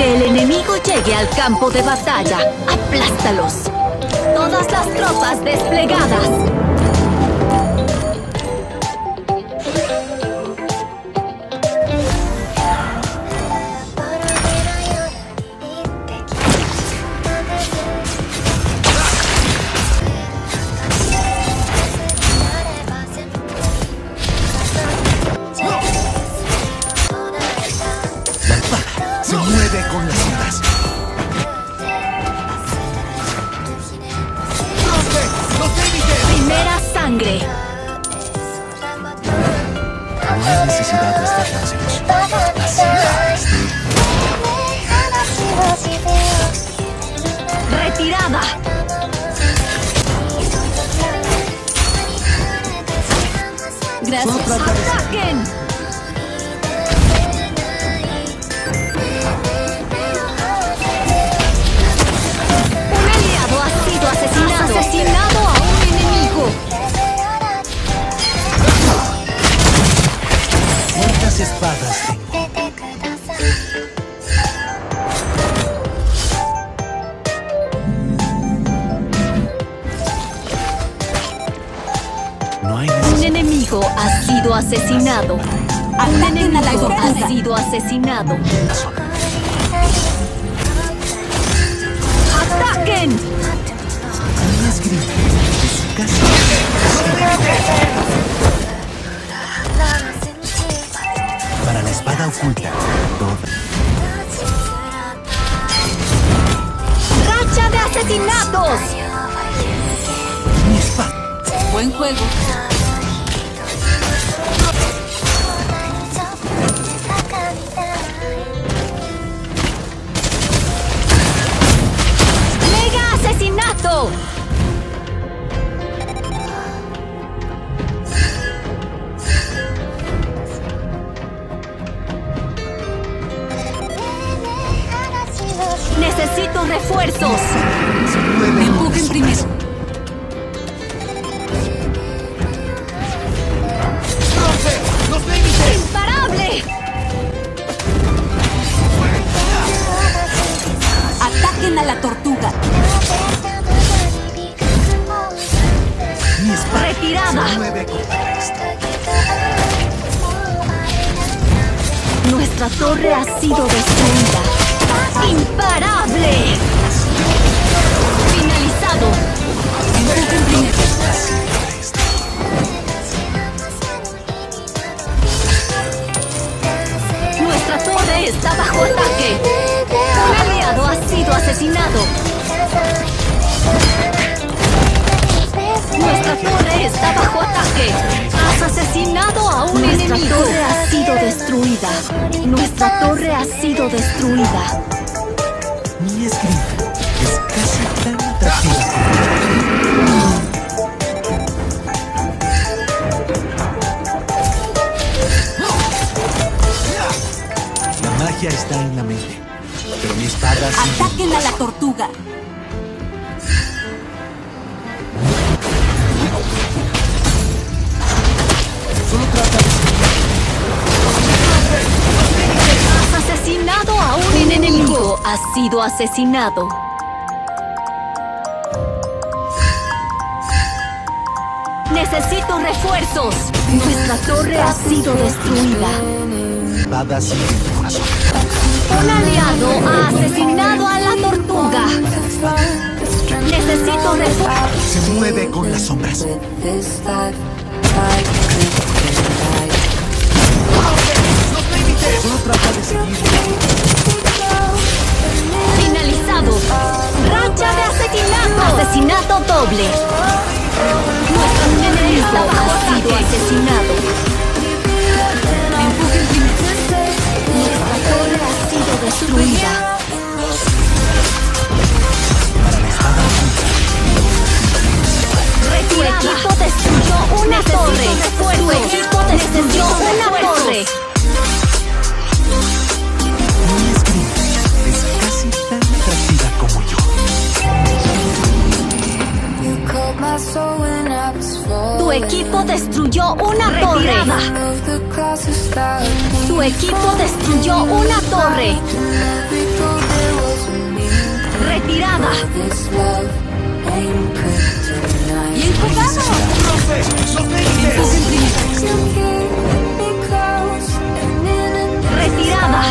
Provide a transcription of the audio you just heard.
que el enemigo llegue al campo de batalla. Aplástalos. Todas las tropas desplegadas. No hay necesidad de estar tan celoso. Así es. Retirada. Gracias. ¡Ataquen! Sido asesinado. Un enemigo ha sido asesinado. ¡Ataquen! Para la espada oculta. ¡Racha de asesinatos! Mi espada. Buen juego. Refuerzos. Empujen primero. ¡Rompe los límites! ¡Imparable! ¡Ataquen a la tortuga! Retirada. Nuestra torre ha sido destruida. ¡Imparable! Nuestra torre ha sido destruida. Mi esgrima es casi tan atractiva como La magia está en la mente, pero mi espada. ¡Ataquen a la tortuga! Solo trata de Ha sido asesinado. Necesito refuerzos. Nuestra torre ha sido destruida. Un aliado ha asesinado a la tortuga. Necesito refuerzos. Se mueve con las sombras. Solo trata de seguir. Finalizado. Racha de asesinato. Asesinato doble. Nuestro enemigo ha sido asesinado. Primero. Nuestra torre ha sido destruida. Tu equipo destruyó una torre. Tu equipo destruyó una Su equipo destruyó una torre. Su equipo destruyó una torre. Retirada. ¡Bien jugado! ¡Retirada!